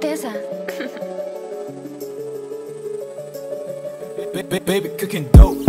Tessa. Ba- ba- baby cooking dope.